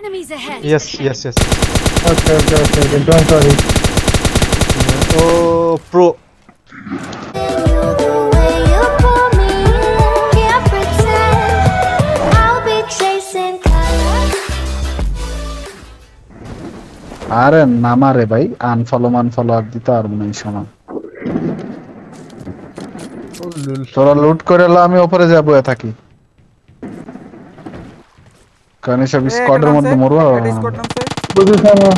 Enemies ahead. Yes, yes, yes. Okay, okay, okay. Don't worry. Oh, pro. আরে নামা রে ভাই আনফলো মানফলো আর দিতে আর মনে সমান তোরা লুট করে আমি ওপরে যাব থাকি কারণ এসব স্কোয়াডের মধ্যে মরবো স্কোয়াড নামছে বুঝেছো না?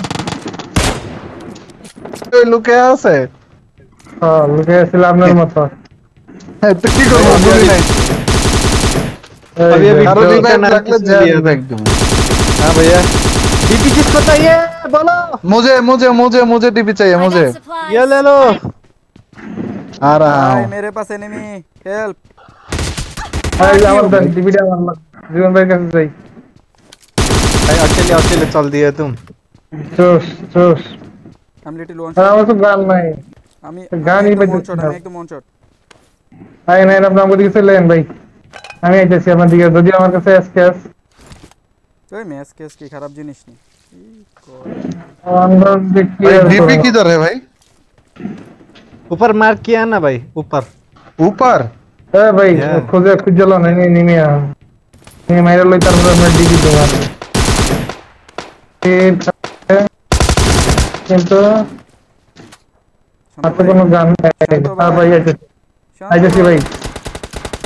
ওই লুকে আছে হ্যাঁ, লুকে ছিল আপনার মতো। হ্যাঁ, তো কি করবো গুলি নাই এই अभी যে, अभी কারো दो revive का नाम লাগলে किसने যা लिया দিবে था? একদম हाँ भैया डीपी किसको चाहिए बोलो मुझे मुझे मुझे मुझे टीपी चाहिए I मुझे got supplies. ये ले लो आ रहा ভাই हूँ মেরে পাস এনিমি হেল্প এই যে আমার দেন, DVD আমার লাগ- জীবন ভাইয়ের কাছে যাই। भाई अकेले अकेले चल दिए तुम চোস, চোস। আমি লিটল ওয়ান আর আমার তো গান নাই। আমি গানই আমি একদম বাজছে one shot, না। আমি একদম ওয়ান শট আয় নাই, আপনি আমার দিকে চলে যান ভাই। আমি আইতেছি আপনার দিকে যদি আমার কাছে SKS ওই ম্যাচ কেস কি খারাপ জিনিস নি আমরা দেখি भाई আর डीपी করবো। किधर है भाई ऊपर मार्क किया ना भाई ऊपर ऊपर এ ভাই Yeah. খুঁজে খুঁজলো না নিয়ে নিমে আহ। নিয়ে মাইরা লই তারপরে আমরা ডিবি দেবো ঠিক আছে। কিন্তু হাতে কোনো গান নাই হ্যাঁ ভাই আইতেছি আইতেছি ভাই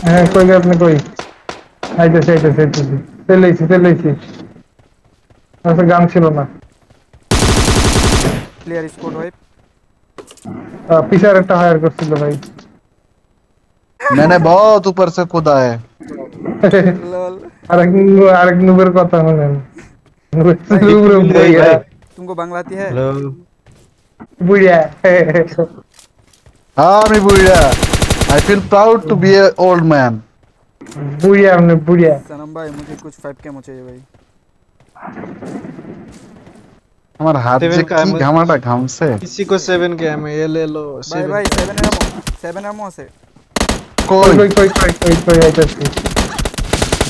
হ্যাঁ কই গে আপনি কই আইতেছি আইতেছি আইতেছি চলেছি চলেছি আচ্ছা গান ছিল না প্লেয়ার স্কোয়াড ওয়াইপ আহ, পিছার একটা হায়ার করছিল ভাই मैंने बहुत ऊपर से कूदा है লল আরেক নু- আরেক নুবের কথা শুনেন নুবের বুড়িয়া तुमको बंगला है हाँ मैं बुढ़िया I feel proud to be old man बुढ़िया हमने बुढ़िया सनम भाई मुझे कुछ 5k मुझे भाई हमारे हाथ से की घमाटा घम से किसी को 7 के हमें ये ले लो भाई भाई 7 एमओ 7 एमओ से कोई कोई कोई कोई कोई कोई कोई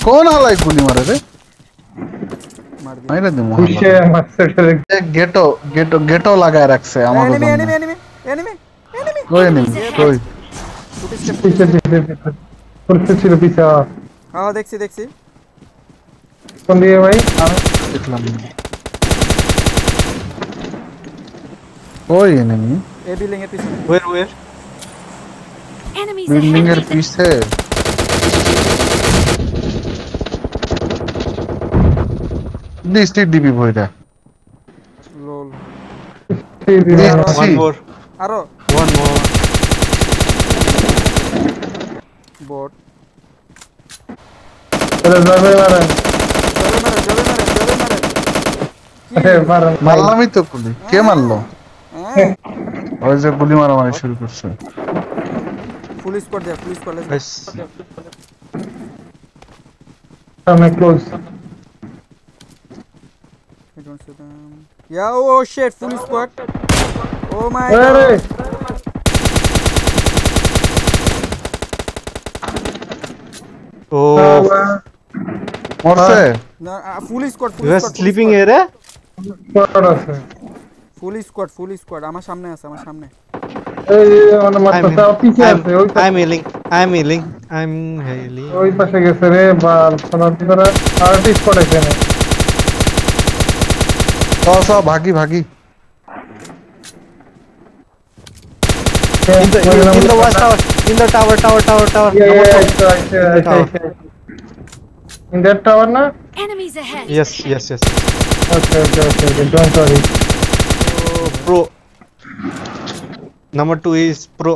कौन हालाई गोली मारे रे মাইরা দিমু কিসে মাস্টারটারে গেটো গেটো গেটো লাগায় রাখছে আমার enemy enemy enemy enemy enemy কই এনিমি কই পিছে পিছে পিছে ছিল পিছে হ্যাঁ দেখছি দেখছি কোন দিয়ে ভাই আমি দেখলাম কই এনিমি এ বিল্ডিং এর পিছে ওয়্যার ওয়্যার এনিমি বিল্ডিং এর পিছে দিবি বইটা আরও। One more. বট মারলামই তো গুলি। কে মারলো? ওই যে গুলি মারামারি শুরু করছে। পুলিশ স্পট পুলিশ ফুল আমি close Yeah, oh shit, full squad. Oh my god. Oh. What's that? No, full squad, full You're squad. sleeping here, eh? Full squad, full squad. আমার সামনে আছে, আমার সামনে। এই মানে মাত্র তাও পিছে আছে ওই I'm healing. I'm healing. I'm healing. ওই পাশে গেছে রে বাল সোনা দিরা আর পিছ পড়ে গেছে। सौ सौ भागी भागी in the in the watch tower in the tower tower tower tower yeah yeah yeah yeah yeah in that tower na enemies ahead yes yes yes okay okay okay, okay. don't worry oh, pro number 2 is pro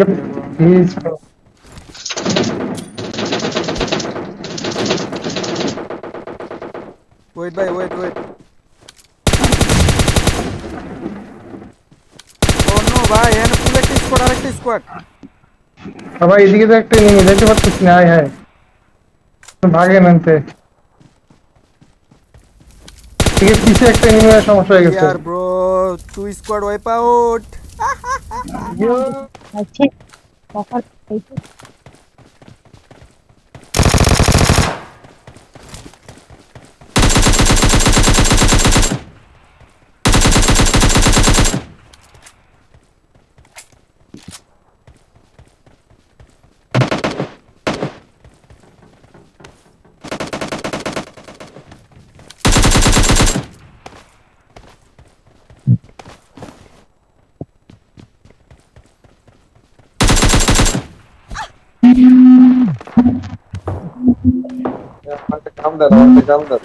yep he is pro wait bhai wait wait ভাই, এখানে full একটা squad, আরেকটা squad. আবার এদিকে তো একটা নেমে যেতে পারছিস না হায় হায় ভাগে নামতে ঠিক আছে পিছে একটা নেমে সমস্যা হয়ে গেছে Yeah, bro, two squad wipe out. দেন আমাকে গান দেন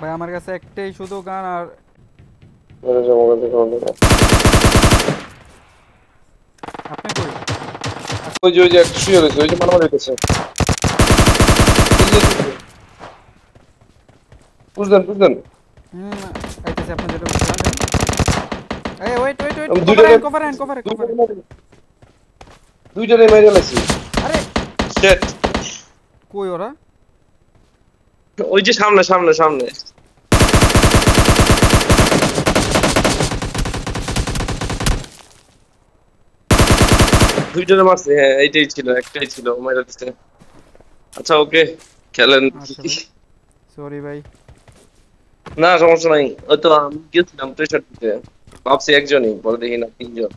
ভাই আমার কাছে একটাই শুধু গান আর মেরে যাব কাছে কোনো দিকে। আপনি কই? ওই যে ওই যে একটা শুয়ে রয়েছে ওই যে মারামারি হইতেছে। বুঝলেন বুঝলেন হুম আইতেছে আপনি যেটা বলছিলেন এই wait wait wait cover hand cover hand cover দুইটারে মেরে লাইছি আরে! শেট কই ওরা? ওই যে সামনে সামনে সামনে। দুইটারে মারছে হ্যাঁ এইটাই ছিল একটাই ছিল মাইরা দিচ্ছে আচ্ছা ওকে খেলেন। আচ্ছা সরি ভাই। না সমস্যা নাই। ওই তো আমি গেছিলাম প্রেশার দিতে। ভাবছি একজনই পরে দেখি না তিনজন।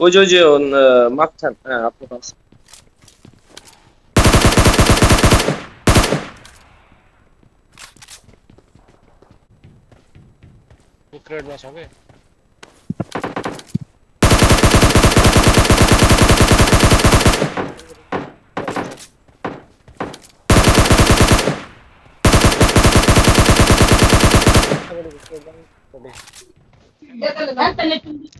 Uđe, on uh, maktan, e, ako vas. क्रेड बस हो गए मैं पहले तुम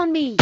on me!